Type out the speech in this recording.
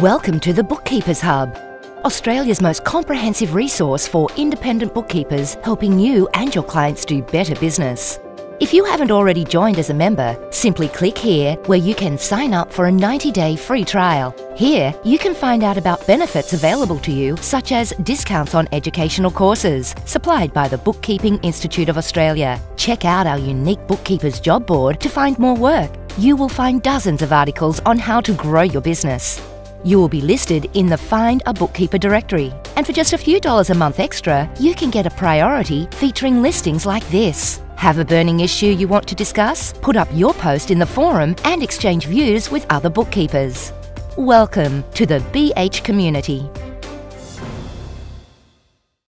Welcome to the Bookkeepers Hub, Australia's most comprehensive resource for independent bookkeepers helping you and your clients do better business. If you haven't already joined as a member, simply click here where you can sign up for a 90 day free trial. Here, you can find out about benefits available to you, such as discounts on educational courses supplied by the Bookkeeping Institute of Australia. Check out our unique Bookkeepers job board to find more work. You will find dozens of articles on how to grow your business. You will be listed in the Find a Bookkeeper directory. And for just a few dollars a month extra, you can get a priority featuring listings like this. Have a burning issue you want to discuss? Put up your post in the forum and exchange views with other bookkeepers. Welcome to the BH community.